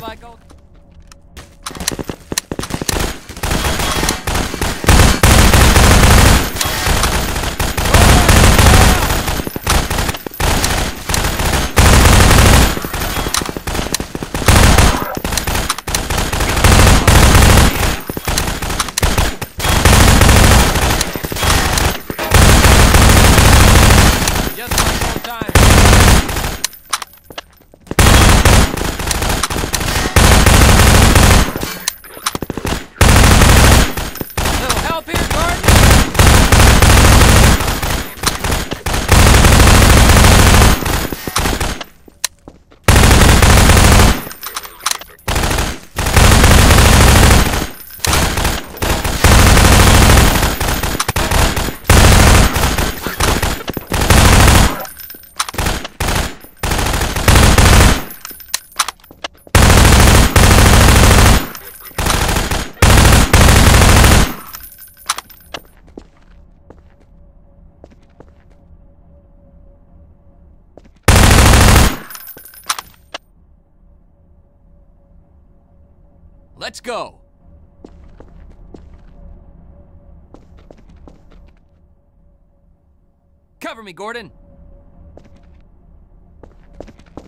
supply gold. Let's go. Cover me, Gordon.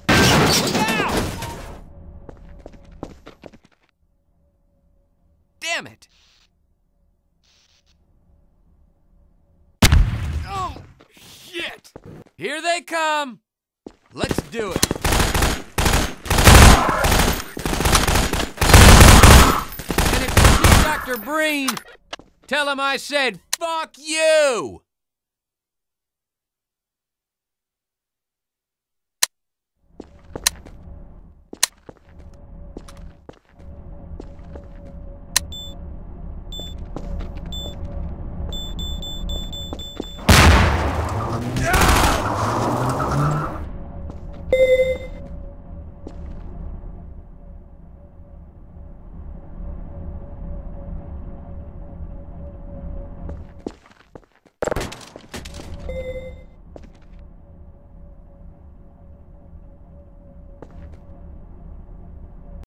Look out! Damn it! Oh, shit! Here they come! Let's do it! Dr. Breen, tell him I said, fuck you!